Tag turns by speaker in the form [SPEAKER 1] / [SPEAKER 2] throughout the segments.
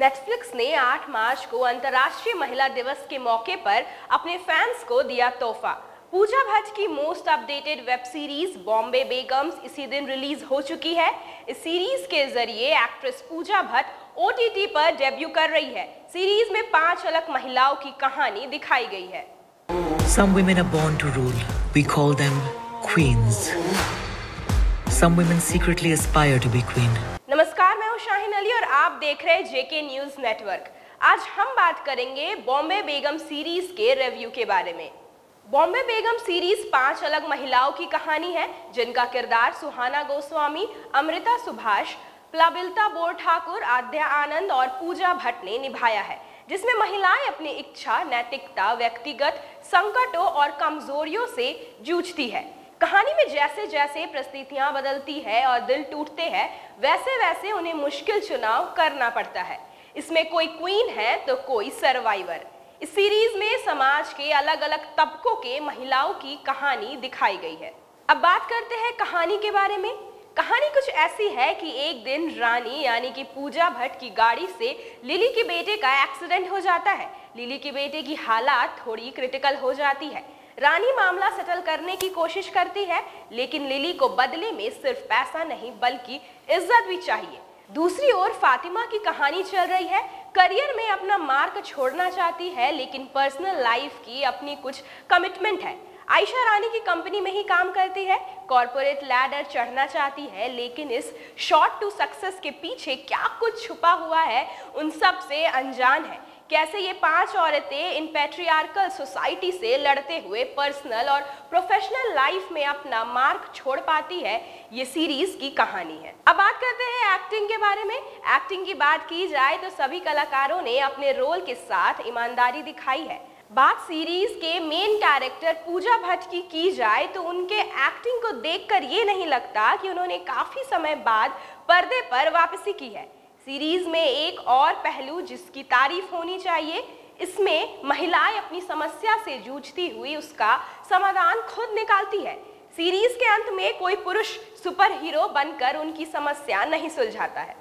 [SPEAKER 1] Netflix ने 8 मार्च को अंतर्राष्ट्रीय महिला दिवस के मौके पर अपने फैंस को दिया तोहफा पूजा भट्ट की most updated web series Bombay Begums इसी दिन रिलीज़ हो चुकी है इस सीरीज़ के ज़रिए एक्ट्रेस पूजा भट्ट ओटीटी पर डेब्यू कर रही है सीरीज़ में पाँच अलग महिलाओं की कहानी दिखाई गई है
[SPEAKER 2] Some women are born to rule. We call them queens. Some women secretly aspire to be queen.
[SPEAKER 1] Ali और आप देख रहे हैं जेके न्यूज़ नेटवर्क। आज हम बात करेंगे बॉम्बे बेगम सीरीज़ के रिव्यू के बारे में। बॉम्बे बेगम सीरीज़ पाँच अलग महिलाओं की कहानी है, जिनका किरदार सुहाना गोस्वामी, अमृता सुभाष, प्लाबिलता बोर ठाकुर, आद्या आनंद और पूजा भट्ट ने निभाया है, जिसमें महिलाएँ अपनी इच्छा, नैतिकता, व्यक्तिगत संकटों और कमजोरियों से जूझती है। कहानी में जैसे जैसे परिस्थितियाँ बदलती है और दिल टूटते हैं, वैसे वैसे उन्हें मुश्किल चुनाव करना पड़ता है। इसमें कोई क्वीन है तो कोई सर्वाइवर इस सीरीज़ में समाज के अलग अलग तबकों के महिलाओं की कहानी दिखाई गई है। अब बात करते हैं कहानी के बारे में। कहानी कुछ ऐसी है कि एक दिन रानी यानी कि पूजा भट्ट की गाड़ी से लिली के बेटे का एक्सीडेंट हो जाता है। लिली के बेटे की हालात थोड़ी क्रिटिकल हो जाती है। रानी मामला सेटल करने की कोशिश करती है, लेकिन लिली को बदले में सिर्फ़ पैसा नहीं, बल्कि इज़्ज़त भी चाहिए। दूसरी ओर फातिमा की कहानी चल रही है। करियर में अपना मार्क छोड़ना चाहती है, लेकिन पर्सनल लाइफ की अपनी कुछ कमिटमेंट है। आयशा रानी की कंपनी में ही काम करती है। कॉरपोरेट लैडर चढ़ना चाहती है, लेकिन इस शॉर्ट टू सक्सेस के पीछे क्या कुछ छुपा हुआ है, उन सबसे अनजान है। कैसे ये पाँच औरतें इन पेट्रियार्कल सोसाइटी से लड़ते हुए पर्सनल और प्रोफेशनल लाइफ में अपना मार्क छोड़ पाती है, ये सीरीज़ की कहानी है। अब बात करते हैं एक्टिंग के बारे में। एक्टिंग की बात की जाए तो सभी कलाकारों ने अपने रोल के साथ ईमानदारी दिखाई है। बात सीरीज़ के मेन कैरेक्टर पूजा भट्ट की की जाए तो उनके एक्टिंग को देखकर ये नहीं लगता कि उन्होंने काफ़ी समय बाद पर्दे पर वापसी की है। सीरीज़ में एक और पहलू जिसकी तारीफ़ होनी चाहिए, इसमें महिलाएँ अपनी समस्या से जूझती हुई उसका समाधान खुद निकालती है। सीरीज़ के अंत में कोई पुरुष सुपर हीरो बनकर उनकी समस्या नहीं सुलझाता है।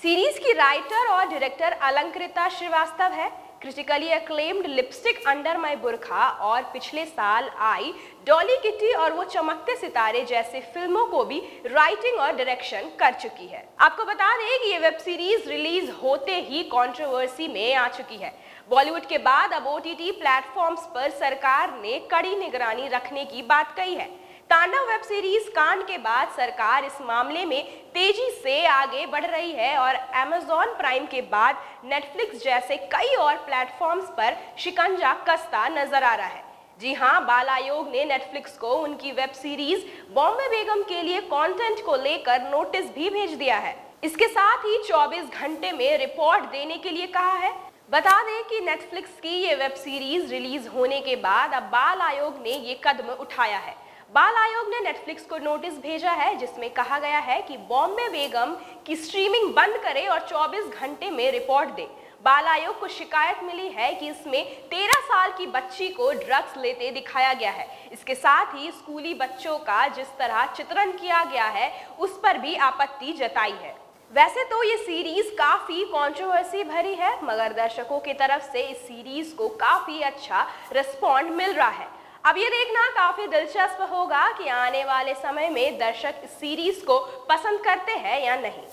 [SPEAKER 1] सीरीज़ की राइटर और डायरेक्टर अलंकृता श्रीवास्तव है। Critically acclaimed lipstick under my Burkha और पिछले साल आई डॉली किटी और वो चमकते सितारे जैसे फ़िल्मों को भी राइटिंग और डायरेक्शन कर चुकी है। आपको बता दें कि ये वेब सीरीज़ रिलीज़ होते ही कंट्रोवर्सी में आ चुकी है। बॉलीवुड के बाद अब ओ टी प्लेटफॉर्म्स पर सरकार ने कड़ी निगरानी रखने की बात कही है। तांडव वेब सीरीज़ कांड के बाद सरकार इस मामले में तेज़ी से आगे बढ़ रही है और Amazon प्राइम के बाद नेटफ्लिक्स जैसे कई और प्लेटफॉर्म्स पर शिकंजा कसता नज़र आ रहा है। जी हाँ बाल आयोग ने नेटफ्लिक्स को उनकी वेब सीरीज़ बॉम्बे बेगम के लिए कंटेंट को लेकर नोटिस भी भेज दिया है। इसके साथ ही 24 घंटे में रिपोर्ट देने के लिए कहा है। बता दें कि नेटफ्लिक्स की ये वेब सीरीज़ रिलीज़ होने के बाद अब बाल आयोग ने ये कदम उठाया है। बाल आयोग ने नेटफ्लिक्स को नोटिस भेजा है, जिसमें कहा गया है कि बॉम्बे बेगम की स्ट्रीमिंग बंद करे और 24 घंटे में रिपोर्ट दे। बाल आयोग को शिकायत मिली है कि इसमें 13 साल की बच्ची को ड्रग्स लेते दिखाया गया है। इसके साथ ही स्कूली बच्चों का जिस तरह चित्रण किया गया है, उस पर भी आपत्ति जताई है। वैसे तो ये सीरीज़ काफ़ी कंट्रोवर्सी भरी है, मगर दर्शकों की तरफ़ से इस सीरीज़ को काफ़ी अच्छा रिस्पॉन्ड मिल रहा है। अब ये देखना काफ़ी दिलचस्प होगा कि आने वाले समय में दर्शक इस सीरीज़ को पसंद करते हैं या नहीं।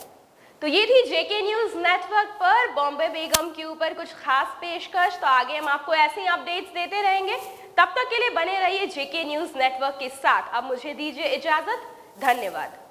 [SPEAKER 1] तो ये थी जेके न्यूज़ नेटवर्क पर। बॉम्बे बेगम के ऊपर कुछ खास पेशकश। तो आगे हम आपको ऐसे ही अपडेट्स देते रहेंगे। तब तक के लिए बने रहिए जेके न्यूज़ नेटवर्क के साथ। अब मुझे दीजिए इजाज़त। धन्यवाद।